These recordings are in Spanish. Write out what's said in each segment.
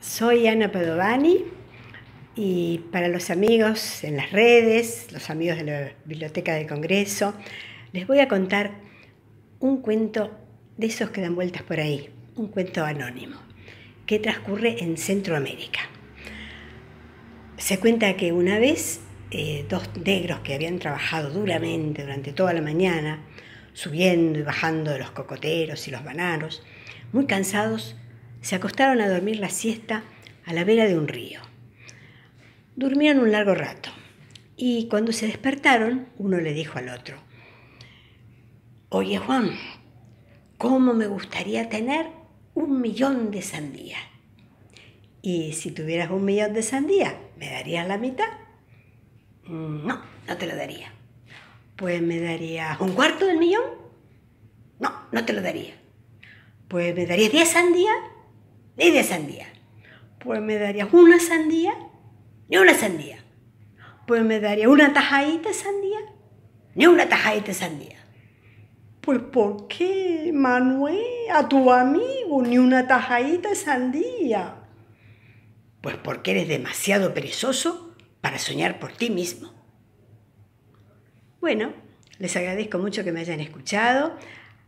Soy Ana Padovani y para los amigos en las redes, los amigos de la Biblioteca del Congreso, les voy a contar un cuento de esos que dan vueltas por ahí, un cuento anónimo, que transcurre en Centroamérica. Se cuenta que una vez eh, dos negros que habían trabajado duramente durante toda la mañana, subiendo y bajando de los cocoteros y los bananos, muy cansados, se acostaron a dormir la siesta a la vera de un río. Durmieron un largo rato y cuando se despertaron, uno le dijo al otro, Oye Juan, ¿cómo me gustaría tener un millón de sandías? Y si tuvieras un millón de sandías, ¿me darías la mitad? No, no te lo daría. Pues me darías un cuarto del millón. No, no te lo daría. Pues me darías diez sandías ni de sandía. Pues me daría una sandía, ni una sandía. Pues me daría una tajadita de sandía, ni una tajadita de sandía. Pues ¿por qué, Manuel, a tu amigo, ni una tajadita de sandía? Pues porque eres demasiado perezoso para soñar por ti mismo. Bueno, les agradezco mucho que me hayan escuchado.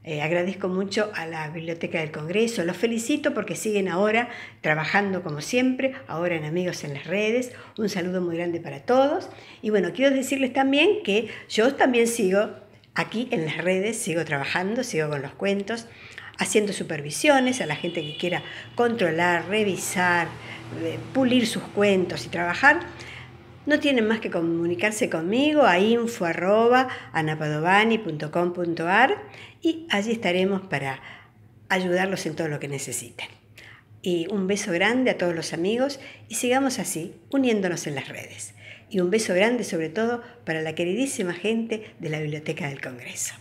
Eh, agradezco mucho a la Biblioteca del Congreso, los felicito porque siguen ahora trabajando como siempre, ahora en Amigos en las Redes. Un saludo muy grande para todos. Y bueno, quiero decirles también que yo también sigo aquí en las redes, sigo trabajando, sigo con los cuentos, haciendo supervisiones a la gente que quiera controlar, revisar, eh, pulir sus cuentos y trabajar. No tienen más que comunicarse conmigo a info.anapadovani.com.ar y allí estaremos para ayudarlos en todo lo que necesiten. Y un beso grande a todos los amigos y sigamos así, uniéndonos en las redes. Y un beso grande sobre todo para la queridísima gente de la Biblioteca del Congreso.